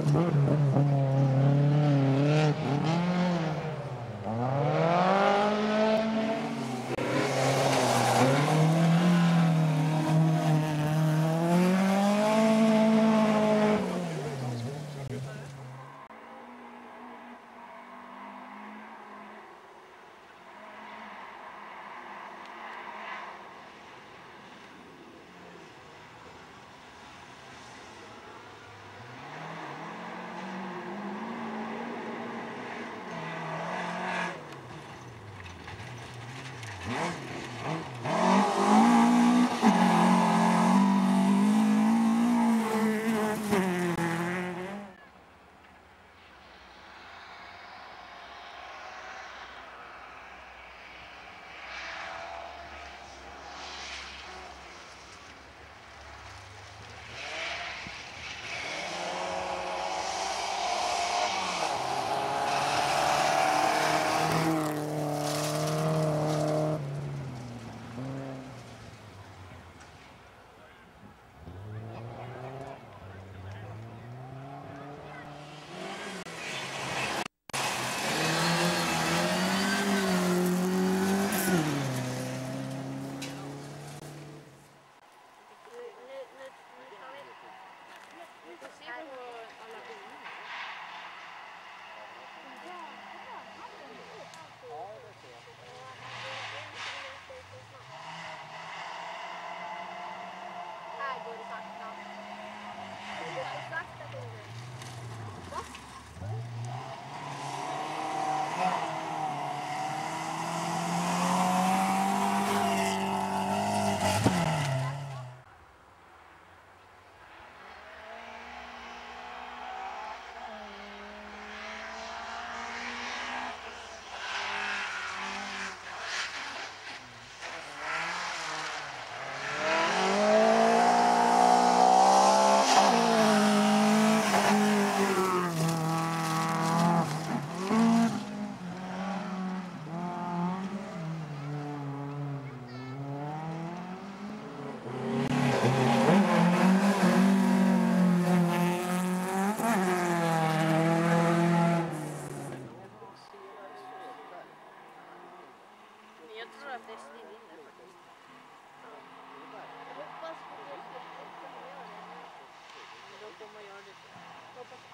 Mm-hmm.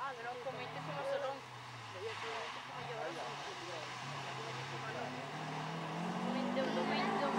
Allora, ovviamente sono solo un migliore. Un documento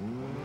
Mm-hmm.